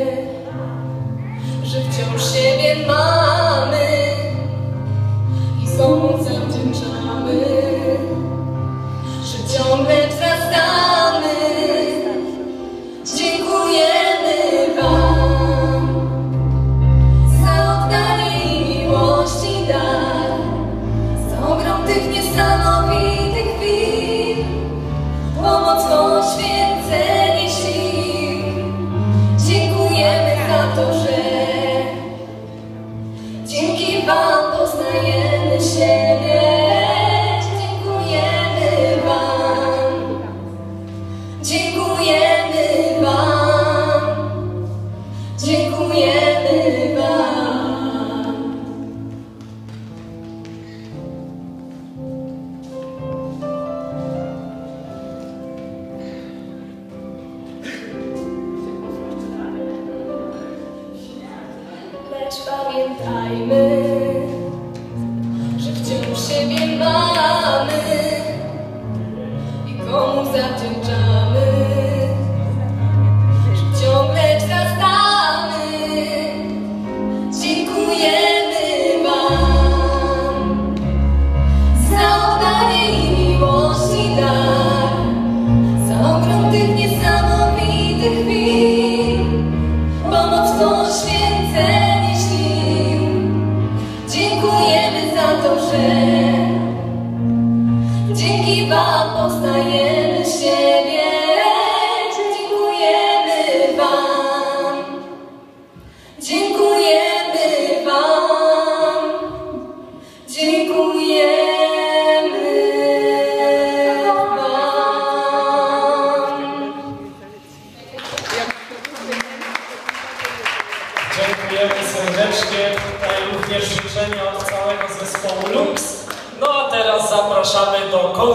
때 Dziękujemy Wam. Dziękujemy Wam. Pamiętajmy, że wciąż siebie mamy i komu zawdzięczamy, dzięki Wam poznajemy siebie. Dziękujemy Wam. Dziękujemy Wam. Dziękujemy Wam. Dziękujemy serdecznie. Tutaj również życzenia od całego zespołu. Zapraszamy do konsultacji.